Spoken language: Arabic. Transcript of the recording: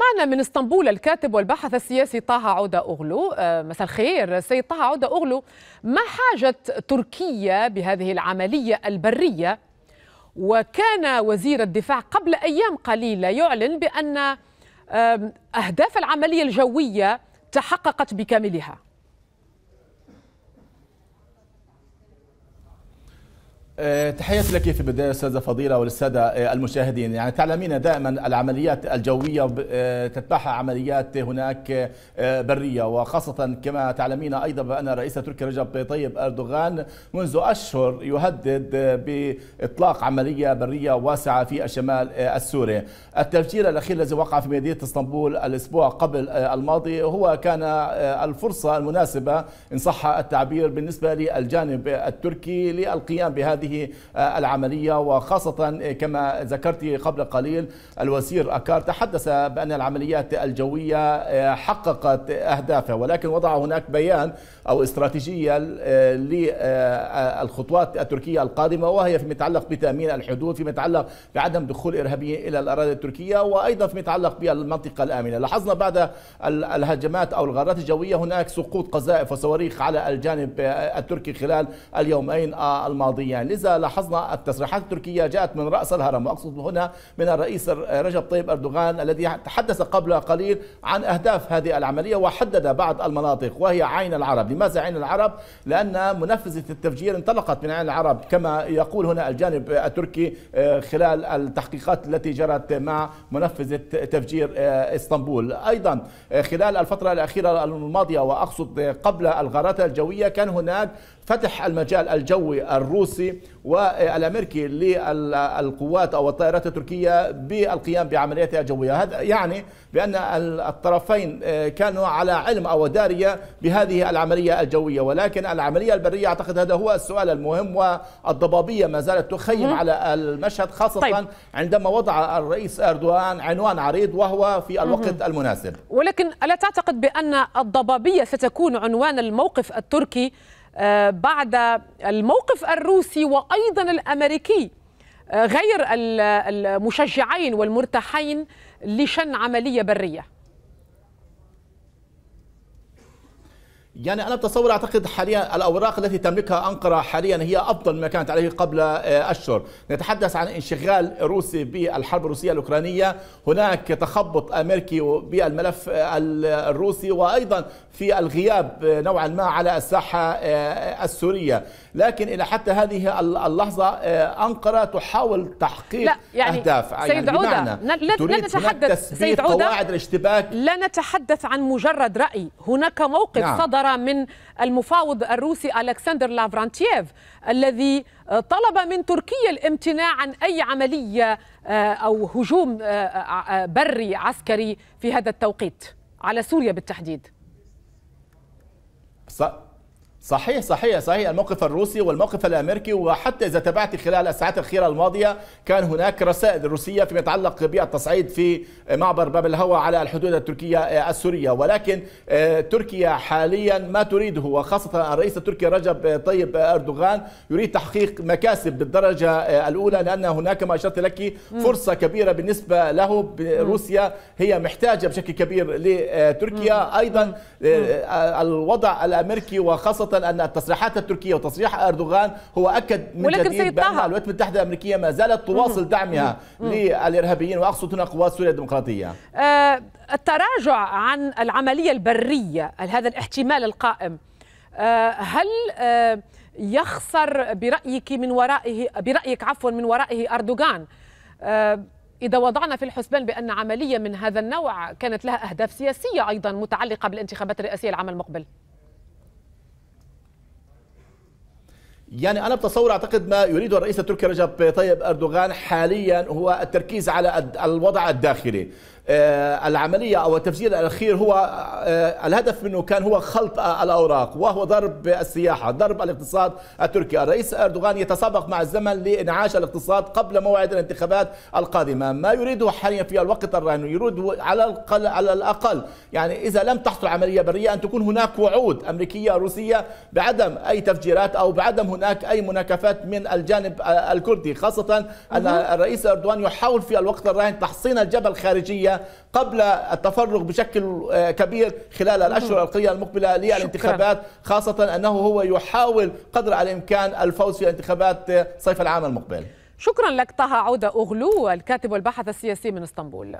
معنا من اسطنبول الكاتب والباحث السياسي طه عودة أغلو. مساء الخير سيد طه عودة أغلو. ما حاجة تركيا بهذه العملية البرية؟ وكان وزير الدفاع قبل أيام قليلة يعلن بأن أهداف العملية الجوية تحققت بكاملها. تحياتي لك في البدايه أستاذة فضيلة وللساده أه، المشاهدين. يعني تعلمين دائما العمليات الجوية أه، تتبعها عمليات هناك برية. وخاصة كما تعلمين أيضا بأن رئيس تركيا رجب طيب أردوغان منذ أشهر يهدد بإطلاق عملية برية واسعة في الشمال السوري. التفجير الأخير الذي وقع في مدينة إسطنبول الأسبوع قبل الماضي هو كان الفرصة المناسبة إن صح التعبير بالنسبة للجانب التركي للقيام بهذه هذه آه، العملية. وخاصة آه، كما ذكرت قبل قليل الوزير أكار تحدث بأن العمليات الجوية آه، حققت أهدافها. ولكن وضع هناك بيان أو استراتيجية للخطوات التركية القادمة وهي فيما يتعلق بتأمين الحدود فيما يتعلق بعدم دخول إرهابيين إلى الأراضي التركية وأيضا فيما يتعلق بالمنطقة الآمنة. لاحظنا بعد الهجمات أو الغارات الجوية هناك سقوط قذائف وصواريخ على الجانب التركي خلال اليومين الماضيين. لذا لاحظنا التصريحات التركية جاءت من رأس الهرم وأقصد هنا من الرئيس رجب طيب أردوغان الذي تحدث قبل قليل عن أهداف هذه العملية وحدد بعض المناطق وهي عين العرب لماذا عين العرب؟ لأن منفذة التفجير انطلقت من عين العرب كما يقول هنا الجانب التركي آه، خلال التحقيقات التي جرت مع منفذة تفجير آه، إسطنبول أيضا آه، خلال الفترة الأخيرة الماضية وأقصد قبل الغارات الجوية كان هناك فتح المجال الجوي الروسي والأمريكي للقوات أو الطائرات التركية بالقيام بعملياتها الجويه، هذا يعني بأن الطرفين آه، كانوا على علم أو دارية بهذه العملية الجوية، ولكن العملية البرية أعتقد هذا هو السؤال المهم والضبابية ما زالت تخيم على المشهد خاصة طيب. عندما وضع الرئيس أردوغان عنوان عريض وهو في الوقت المناسب. ولكن ألا تعتقد بأن الضبابية ستكون عنوان الموقف التركي بعد الموقف الروسي وأيضا الأمريكي آه، غير المشجعين والمرتاحين لشن عملية برية. يعني أنا بتصور أعتقد حاليا الأوراق التي تملكها أنقرة حاليا هي أفضل مما كانت عليه قبل آه، أشهر، نتحدث عن انشغال روسي بالحرب الروسية الأوكرانية، هناك تخبط أمريكي بالملف الروسي وأيضا في الغياب نوعا ما على الساحة آه، السورية، لكن إلى حتى هذه اللحظة آه، أنقرة تحاول تحقيق لا يعني أهداف. سيد يعني عودة لا نتحدث سيد عودة قواعد الاشتباك. لا نتحدث عن مجرد رأي. هناك موقف نعم. صدر من المفاوض الروسي ألكسندر لافرانتييف الذي آه، طلب من تركيا الامتناع عن أي عملية آه، أو هجوم بري عسكري في هذا التوقيت على سوريا بالتحديد. صحيح صحيح صحيح. الموقف الروسي والموقف الأمريكي وحتى إذا تابعت خلال الساعات الأخيرة الماضية كان هناك رسائل روسية فيما يتعلق بالتصعيد في معبر باب الهوى على الحدود التركية السورية. ولكن آه، تركيا حاليا ما تريده وخاصة الرئيس التركي رجب طيب أردوغان يريد تحقيق مكاسب بالدرجة آه، الأولى لأن هناك ما أشرت لك فرصة كبيرة بالنسبة له روسيا. هي محتاجة بشكل كبير لتركيا أيضا آه، الوضع الأمريكي وخاصة أن التصريحات التركية وتصريح أردوغان هو أكد من جديد بأن الولايات المتحدة الأمريكية ما زالت تواصل دعمها للإرهابيين وأقصد هنا قوات سوريا الديمقراطية. آه التراجع عن العملية البرية هذا الاحتمال القائم. آه هل آه يخسر برأيك من ورائه برأيك عفوا من ورائه أردوغان؟ آه إذا وضعنا في الحسبان بأن عملية من هذا النوع كانت لها أهداف سياسية أيضا متعلقة بالانتخابات الرئاسية العام المقبل. يعني أنا بتصور أعتقد ما يريده الرئيس التركي رجب طيب أردوغان حاليا هو التركيز على الوضع الداخلي. العملية أو التفجير الأخير هو آه، الهدف منه كان هو خلط الأوراق وهو ضرب السياحة ضرب الاقتصاد التركي. الرئيس أردوغان يتسابق مع الزمن لإنعاش الاقتصاد قبل موعد الانتخابات القادمة. ما يريده حاليا في الوقت الراهن يريد على الأقل على الأقل يعني إذا لم تحصل عملية برية أن تكون هناك وعود أمريكية روسية بعدم أي تفجيرات أو بعدم هناك أي مناكفات من الجانب الكردي. خاصة أن الرئيس أردوغان يحاول في الوقت الراهن تحصين الجبهة الخارجية قبل التفرغ بشكل كبير خلال الأشهر القليله المقبلة للانتخابات خاصة أنه هو يحاول قدر الإمكان الفوز في انتخابات صيف العام المقبل. شكرا لك طه عودة أغلو الكاتب والباحث السياسي من إسطنبول.